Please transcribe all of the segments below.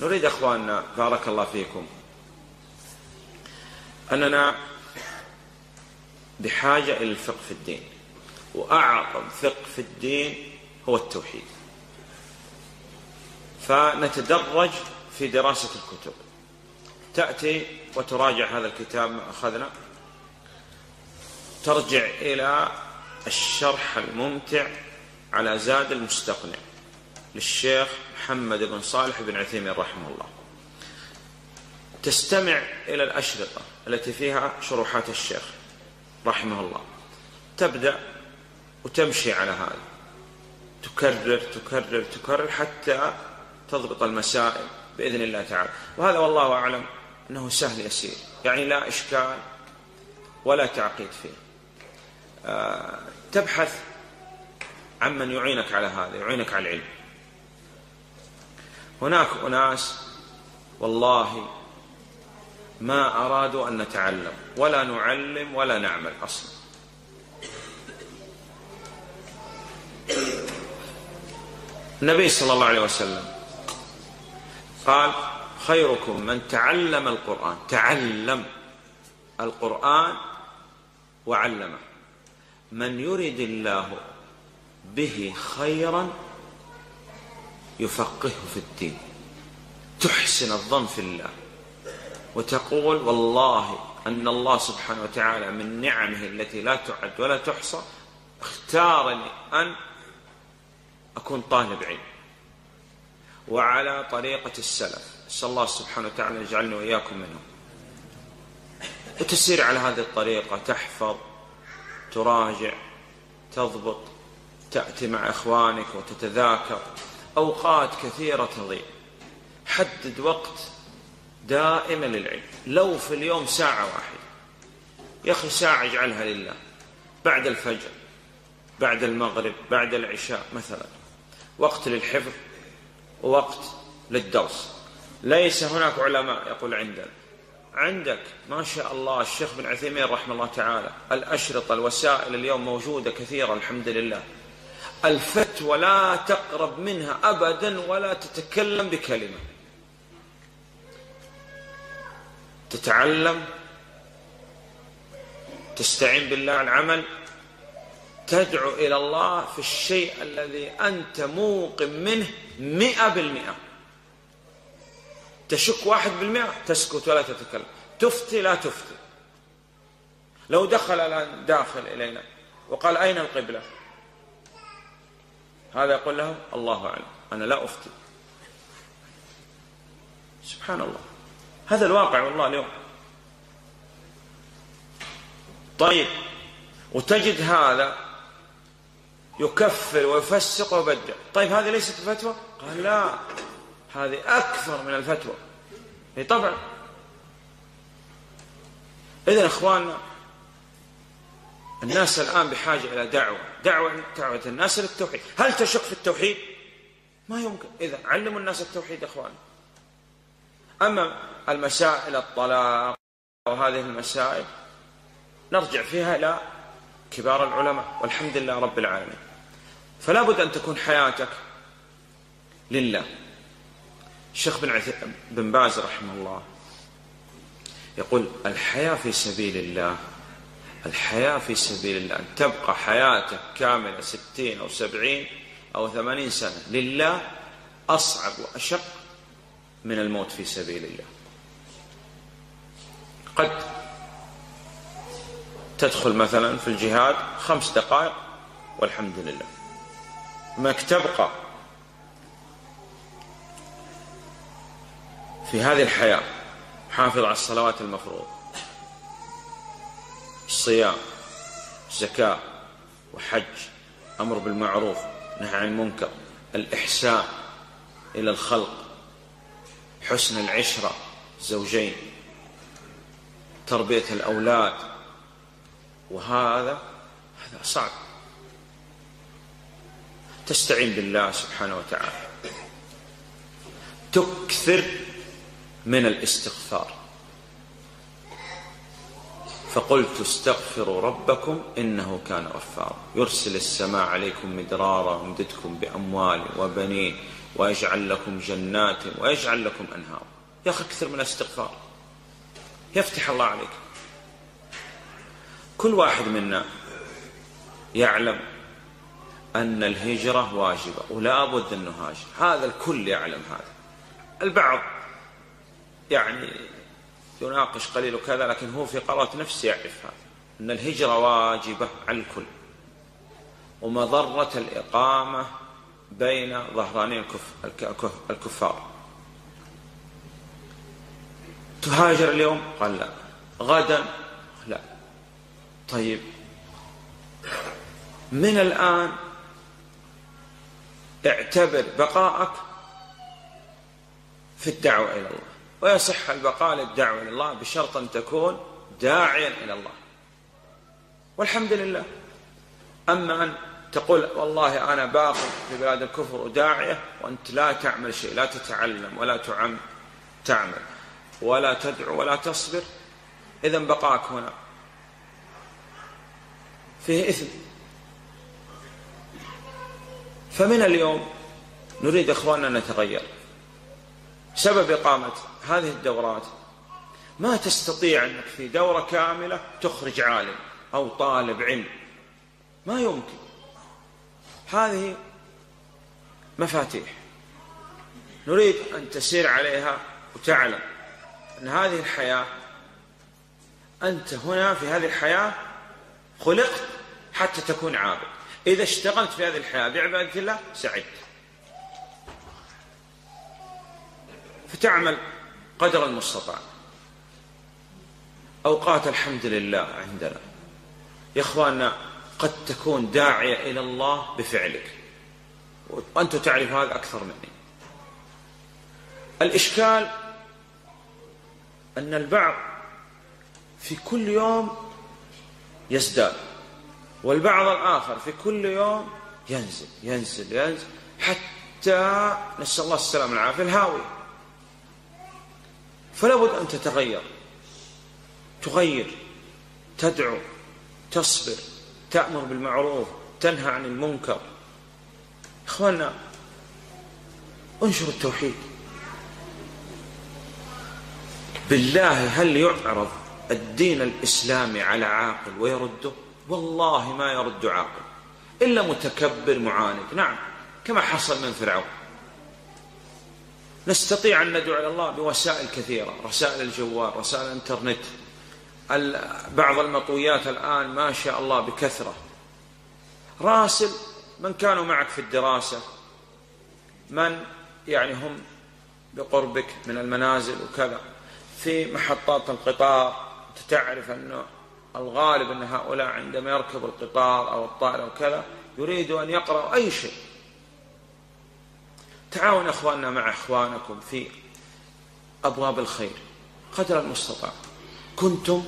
نريد أخواننا بارك الله فيكم. أننا بحاجة إلى الفقه في الدين وأعظم فقه في الدين هو التوحيد. فنتدرج في دراسة الكتب. تأتي وتراجع هذا الكتاب ما أخذنا. ترجع إلى الشرح الممتع على زاد المستقنع. للشيخ محمد بن صالح بن عثيمين رحمه الله. تستمع إلى الأشرطة التي فيها شروحات الشيخ رحمه الله. تبدأ وتمشي على هذا تكرر تكرر تكرر حتى تضبط المسائل بإذن الله تعالى. وهذا والله أعلم أنه سهل يسير. يعني لا إشكال ولا تعقيد فيه. آه، تبحث عمن يعينك على هذا يعينك على العلم. هناك أناس والله ما أرادوا أن نتعلم ولا نعلم ولا نعمل أصلا. النبي صلى الله عليه وسلم قال خيركم من تعلم القرآن تعلم القرآن وعلمه. من يرد الله به خيرا يفقهه في الدين. تحسن الظن في الله. وتقول والله أن الله سبحانه وتعالى من نعمه التي لا تعد ولا تحصى اختارني أن أكون طالب علم. وعلى طريقة السلف. أسأل الله سبحانه وتعالى يجعلني وإياكم منهم. وتسير على هذه الطريقة. تحفظ تراجع تضبط تأتي مع إخوانك وتتذاكر. أوقات كثيرة تضيع. حدد وقت دائما للعلم. لو في اليوم ساعة واحدة. يا أخي ساعة اجعلها لله. بعد الفجر بعد المغرب بعد العشاء مثلا. وقت للحفظ ووقت للدرس. ليس هناك علماء يقول عندنا عندك ما شاء الله الشيخ بن عثيمين رحمه الله تعالى. الأشرطة الوسائل اليوم موجودة كثيرة الحمد لله. الفتوى لا تقرب منها أبدا ولا تتكلم بكلمة. تتعلم تستعين بالله العمل تدعو إلى الله في الشيء الذي أنت موقن منه مئة بالمئة. تشك واحد بالمئة تسكت ولا تتكلم. تفتي لا تفتي. لو دخل الآن داخل إلينا وقال أين القبلة؟ هذا يقول له الله أعلم. أنا لا أفتي. سبحان الله هذا الواقع والله اليوم. طيب. وتجد هذا يكفر ويفسق ويبدع. طيب هذه ليست فتوى؟ قال لا. هذه أكثر من الفتوى. إي طبعا. إذن إخواننا الناس الآن بحاجة إلى دعوة. دعوة دعوة الناس للتوحيد. هل تشك في التوحيد؟ ما يمكن. إذا علموا الناس التوحيد إخوان. أما المسائل الطلاق وهذه المسائل نرجع فيها إلى كبار العلماء. والحمد لله رب العالمين. فلا بد أن تكون حياتك لله. الشيخ بن بن باز رحمه الله يقول الحياة في سبيل الله. الحياة في سبيل الله أن تبقى حياتك كاملة ستين أو سبعين أو ثمانين سنة. لله أصعب وأشق من الموت في سبيل الله. قد تدخل مثلا في الجهاد خمس دقائق والحمد لله. انك تبقى في هذه الحياة حافظ على الصلوات المفروض. الصيام زكاة وحج أمر بالمعروف نهي عن المنكر الإحسان إلى الخلق حسن العشرة زوجين تربية الأولاد. وهذا هذا صعب. تستعين بالله سبحانه وتعالى. تكثر من الاستغفار. فقلت استغفروا ربكم إنه كان غفارا يرسل السماء عليكم مدرارا ويمددكم بأموال وبنين ويجعل لكم جنات ويجعل لكم أنهار. يا أخي أكثر من الاستغفار. يفتح الله عليك. كل واحد منا يعلم أن الهجرة واجبة ولا بد أنه هاجر. هذا الكل يعلم هذا. البعض يعني يناقش قليل وكذا لكن هو في قرارة نفسه يعرف هذا أن الهجرة واجبة على الكل. ومضرة الإقامة بين ظهراني الكفار. تهاجر اليوم؟ قال لا. غدا؟ لا. طيب. من الآن اعتبر بقاءك في الدعوة إلى الله. ويصح البقاء للدعوة إلى الله بشرط أن تكون داعيا إلى الله. والحمد لله. أما أن تقول والله أنا باق في بلاد الكفر وداعية وأنت لا تعمل شيء لا تتعلم ولا تعم تعمل ولا تدعو ولا تصبر إذا بقاك هنا. فيه إثم. فمن اليوم نريد إخواننا أن نتغير. سبب إقامة هذه الدورات. ما تستطيع أنك في دورة كاملة تخرج عالم أو طالب علم. ما يمكن. هذه مفاتيح. نريد أن تسير عليها وتعلم أن هذه الحياة أنت هنا في هذه الحياة خلقت حتى تكون عابد. إذا اشتغلت في هذه الحياة بعبادة الله سعدت. فتعمل قدر المستطاع. أوقات الحمد لله عندنا. يا إخواننا قد تكون داعية إلى الله بفعلك. وأنت تعرف هذا أكثر مني. الإشكال أن البعض في كل يوم يزداد والبعض الآخر في كل يوم ينزل ينزل ينزل حتى نسأل الله السلامة والعافية الهاوية. فلا بد أن تتغير. تغير تدعو تصبر تأمر بالمعروف تنهى عن المنكر. إخواننا انشر التوحيد. بالله هل يعرض الدين الإسلامي على عاقل ويرده؟ والله ما يرد عاقل. إلا متكبر معاند. نعم كما حصل من فرعون. نستطيع أن ندعو إلى الله بوسائل كثيرة رسائل الجوال رسائل الإنترنت. بعض المطويات الآن ما شاء الله بكثرة. راسل من كانوا معك في الدراسة من يعني هم بقربك من المنازل وكذا. في محطات القطار تعرف أنه الغالب أن هؤلاء عندما يركبوا القطار أو الطائرة وكذا يريدوا أن يقرأوا أي شيء. تعاون أخواننا مع أخوانكم في أبواب الخير قدر المستطاع. كنتم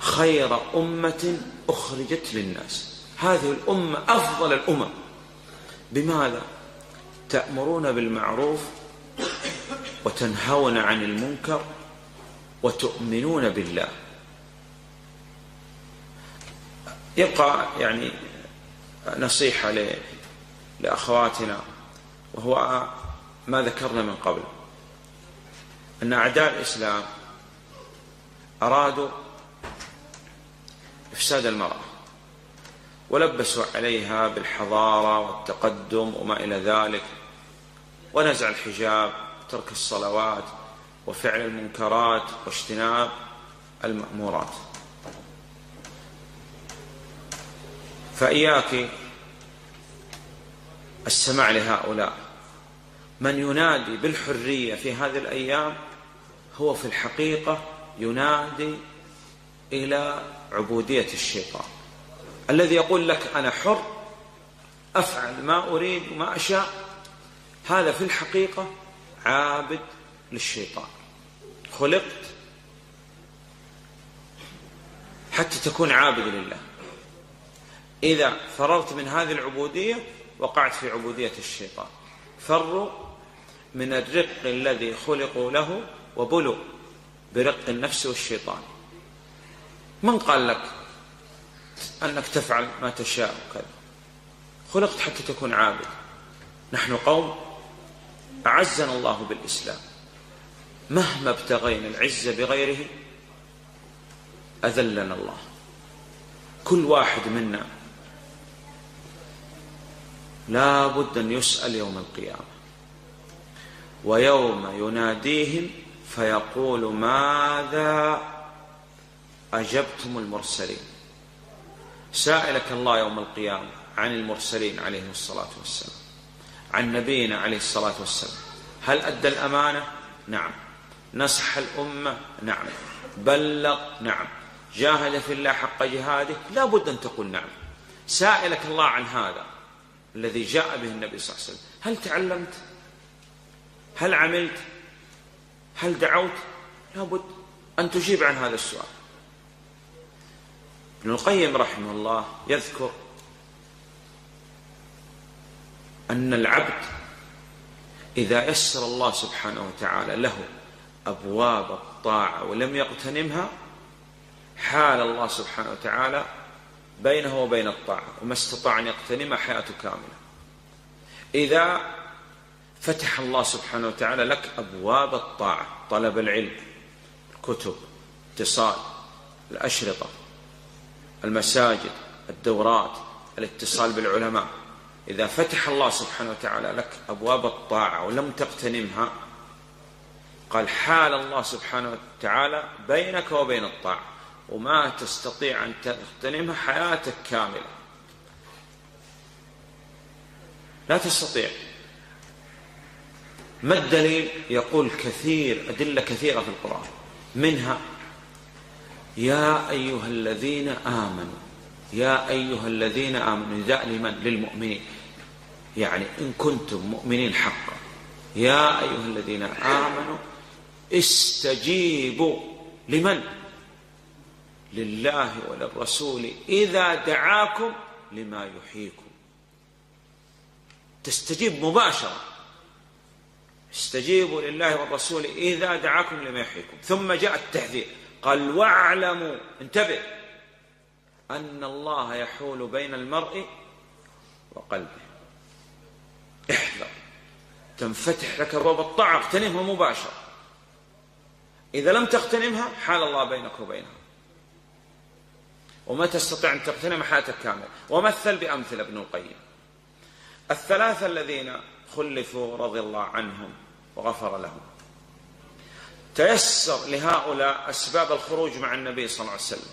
خير أمة أخرجت للناس. هذه الأمة أفضل الأمم. بماذا؟ تأمرون بالمعروف وتنهون عن المنكر وتؤمنون بالله. يبقى يعني نصيحة لأخواتنا. وهو ما ذكرنا من قبل. أن أعداء الإسلام أرادوا إفساد المرأة ولبسوا عليها بالحضارة والتقدم وما إلى ذلك ونزع الحجاب ترك الصلوات وفعل المنكرات واجتناب المأمورات. فإياك السماع لهؤلاء. من ينادي بالحرية في هذه الأيام هو في الحقيقة ينادي إلى عبودية الشيطان الذي يقول لك أنا حر أفعل ما أريد وما أشاء. هذا في الحقيقة عابد للشيطان. خلقت حتى تكون عابد لله. إذا فررت من هذه العبودية وقعت في عبودية الشيطان. فروا من الرق الذي خلقوا له وبلوا برق النفس والشيطان. من قال لك أنك تفعل ما تشاء وكذا؟ خلقت حتى تكون عابد. نحن قوم أعزنا الله بالإسلام. مهما ابتغينا العزة بغيره أذلنا الله. كل واحد منا لا بد أن يسأل يوم القيامة ويوم يناديهم فيقول ماذا أجبتم المرسلين سائلك الله يوم القيامة عن المرسلين عليهم الصلاة والسلام عن نبينا عليه الصلاة والسلام هل أدى الأمانة؟ نعم نصح الأمة؟ نعم بلغ؟ نعم جاهد في الله حق جهاده؟ لا بد أن تقول نعم سائلك الله عن هذا الذي جاء به النبي صلى الله عليه وسلم هل تعلمت؟ هل عملت؟ هل دعوت؟ لابد أن تجيب عن هذا السؤال ابن القيم رحمه الله يذكر أن العبد إذا يسر الله سبحانه وتعالى له أبواب الطاعة ولم يغتنمها حال الله سبحانه وتعالى بينه وبين الطاعة. وما استطاع أن يغتنمها حياته كاملة. إذا فتح الله سبحانه وتعالى لك أبواب الطاعة. طلب العلم الكتب اتصال الأشرطة المساجد الدورات الاتصال بالعلماء. إذا فتح الله سبحانه وتعالى لك أبواب الطاعة ولم تغتنمها قال حال الله سبحانه وتعالى بينك وبين الطاعة. وما تستطيع أن تغتنمها حياتك كاملة. لا تستطيع. ما الدليل؟ يقول كثير أدلة كثيرة في القرآن. منها يا أيها الذين آمنوا يا أيها الذين آمنوا نداء لمن؟ للمؤمنين. يعني إن كنتم مؤمنين حقا. يا أيها الذين آمنوا استجيبوا لمن؟ لله وللرسول إذا دعاكم لما يحييكم. تستجيب مباشرة. استجيبوا لله والرسول إذا دعاكم لما يحييكم. ثم جاء التحذير قال واعلموا. انتبه. أن الله يحول بين المرء وقلبه. احذر. تنفتح لك ابواب الطاعه اغتنمها مباشرة. إذا لم تغتنمها حال الله بينك وبينها. وما تستطيع أن تغتنم حياتك كاملة. ومثل بأمثلة ابن القيم. الثلاثة الذين خلفوا رضي الله عنهم وغفر لهم. تيسر لهؤلاء أسباب الخروج مع النبي صلى الله عليه وسلم.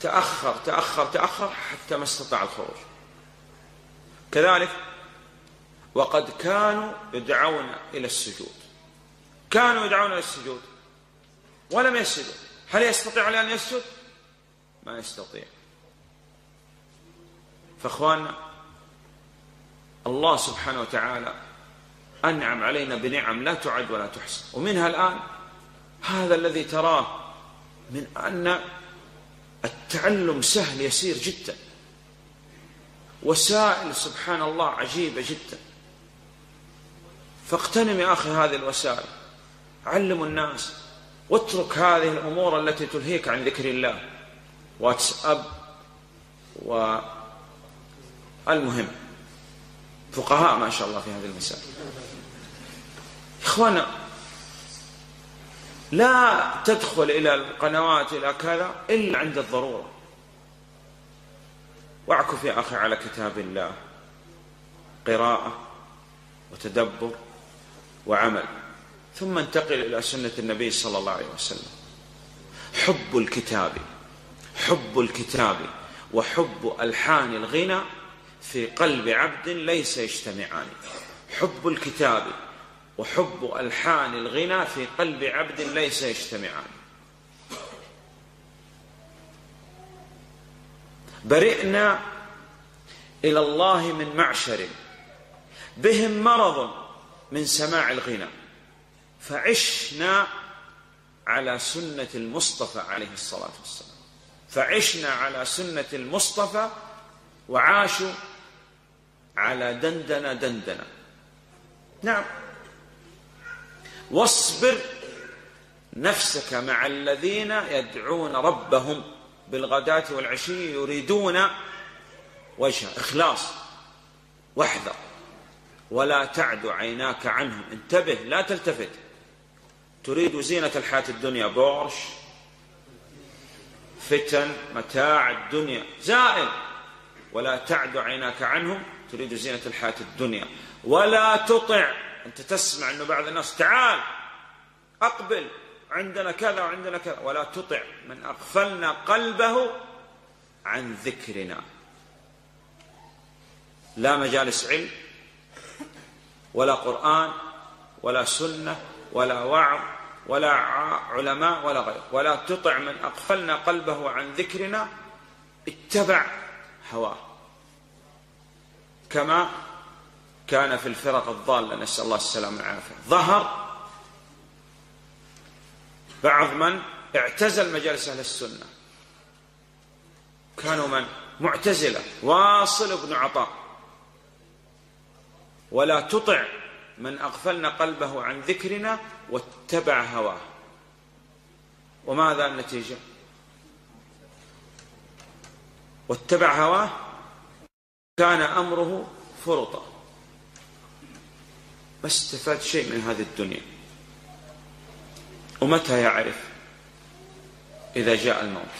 تأخر تأخر تأخر حتى ما استطاع الخروج. كذلك وقد كانوا يدعون إلى السجود. كانوا يدعون إلى السجود. ولم يسجدوا. هل يستطيع أن يسجد؟ ما يستطيع. فاخواننا الله سبحانه وتعالى أنعم علينا بنعم لا تعد ولا تحصى. ومنها الآن هذا الذي تراه من أن التعلم سهل يسير جدا. وسائل سبحان الله عجيبة جدا. فاغتنم يا أخي هذه الوسائل. علموا الناس. واترك هذه الأمور التي تلهيك عن ذكر الله. واتساب والمهم فقهاء ما شاء الله في هذه المسائل. إخوانا لا تدخل إلى القنوات إلى كذا إلا عند الضرورة. واعكف يا أخي على كتاب الله قراءة وتدبر وعمل ثم انتقل إلى سنة النبي صلى الله عليه وسلم. حب الكتاب. حب الكتاب وحب ألحان الغنى في قلب عبد ليس يجتمعان. حب الكتاب وحب ألحان الغنى في قلب عبد ليس يجتمعان. برئنا إلى الله من معشر بهم مرض من سماع الغنى. فعشنا على سنة المصطفى عليه الصلاة والسلام. فعشنا على سنة المصطفى وعاشوا على دندنة دندنة. نعم. واصبر نفسك مع الذين يدعون ربهم بالغداة والعشي يريدون وجهه إخلاص. واحذر. ولا تعد عيناك عنهم. انتبه لا تلتفت. تريد زينة الحياة الدنيا بورش. فتن متاع الدنيا. زائل ولا تعد عيناك عنهم تريد زينة الحياة الدنيا. ولا تطع. أنت تسمع أنه بعض الناس تعال أقبل عندنا كذا وعندنا كذا. ولا تطع من أغفلنا قلبه عن ذكرنا. لا مجالس علم ولا قرآن ولا سنة ولا وعظ. ولا علماء ولا غير ولا تطع من أغفلنا قلبه عن ذكرنا اتبع هواه. كما كان في الفرق الضالة نسأل الله السلامة والعافية. ظهر بعض من اعتزل مجالس أهل السنة. كانوا من؟ معتزلة واصل بن عطاء. ولا تطع من أغفلنا قلبه عن ذكرنا واتبع هواه. وماذا النتيجة؟ واتبع هواه؟ كان أمره فرطا ما استفاد شيء من هذه الدنيا. ومتى يعرف؟ إذا جاء الموت.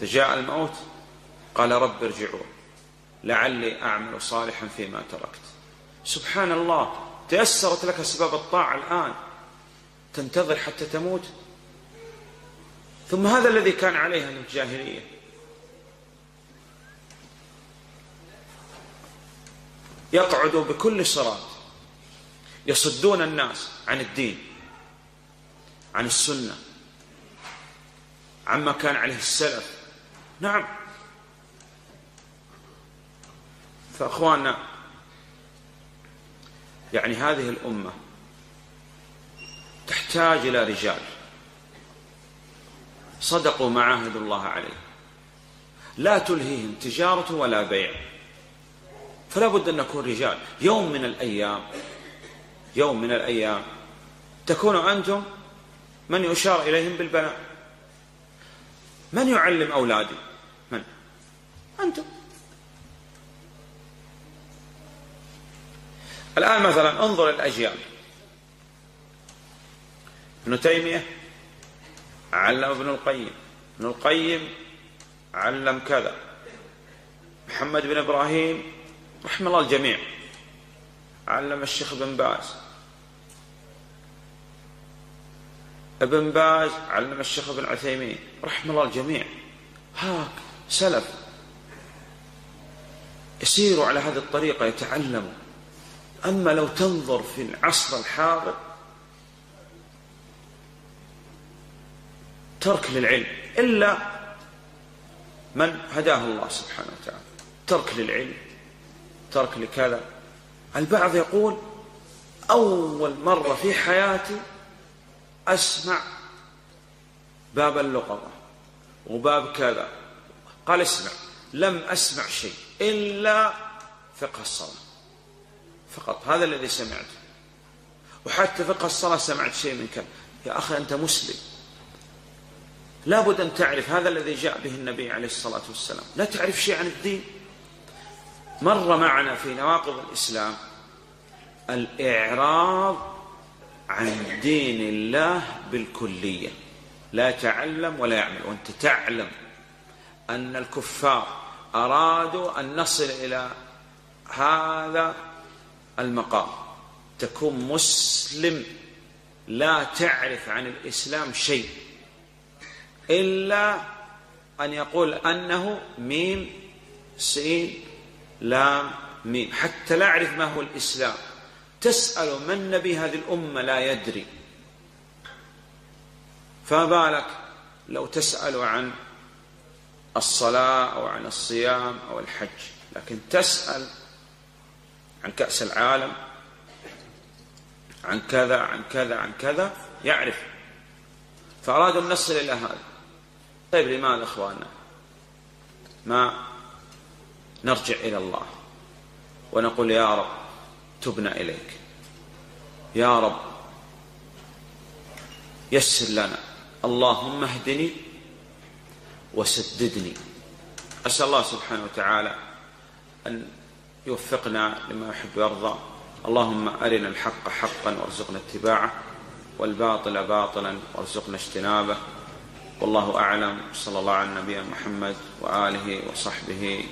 إذا جاء الموت قال رب ارجعون. لعلي أعمل صالحا فيما تركت. سبحان الله تيسرت لك أسباب الطاعة الآن. تنتظر حتى تموت. ثم هذا الذي كان عليه الجاهلية. يقعدوا بكل صراط. يصدون الناس عن الدين عن السنة عما كان عليه السلف. نعم. فأخواننا يعني هذه الأمة تحتاج إلى رجال صدقوا ما عاهدوا الله عليه. لا تلهيهم تجارة ولا بيع. فلا بد أن نكون رجال. يوم من الأيام يوم من الأيام تكونوا أنتم من يشار إليهم بالبناء من يعلم أولادي؟ من؟ أنتم. الآن مثلا انظر الأجيال. ابن تيمية علم ابن القيم ابن القيم علم كذا. محمد بن إبراهيم رحم الله الجميع علم الشيخ بن باز. ابن باز علم الشيخ ابن عثيمين رحم الله الجميع. هاك سلف يسيروا على هذه الطريقة يتعلموا. أما لو تنظر في العصر الحاضر ترك للعلم إلا من هداه الله سبحانه وتعالى. ترك للعلم ترك لكذا. البعض يقول أول مرة في حياتي أسمع باب اللقطة وباب كذا. قال اسمع لم أسمع شيء إلا فقه الصلاة. فقط. هذا الذي سمعته. وحتى فقه الصلاة سمعت شيء من كذا يا أخي أنت مسلم. لابد أن تعرف هذا الذي جاء به النبي عليه الصلاة والسلام. لا تعرف شيء عن الدين. مر معنا في نواقض الإسلام الإعراض عن دين الله بالكلية. لا تعلم ولا يعمل. وأنت تعلم أن الكفار أرادوا أن نصل إلى هذا المقام. تكون مسلم لا تعرف عن الإسلام شيء إلا أن يقول أنه ميم سين لام ميم. حتى لا أعرف ما هو الإسلام. تسأل من نبي هذه الأمة لا يدري. فما بالك لو تسأل عن الصلاة أو عن الصيام أو الحج؟ لكن تسأل عن كأس العالم عن كذا عن كذا عن كذا يعرف. فأرادوا أن نصل إلى هذا. طيب لماذا إخواننا؟ ما نرجع إلى الله ونقول يا رب تبنا إليك. يا رب يسر لنا. اللهم اهدني وسددني. أسأل الله سبحانه وتعالى أن يوفقنا لما يحب ويرضى. اللهم أرنا الحق حقا وارزقنا اتباعه والباطل باطلا وارزقنا اجتنابه. والله أعلم. صلى الله على نبينا محمد وآله وصحبه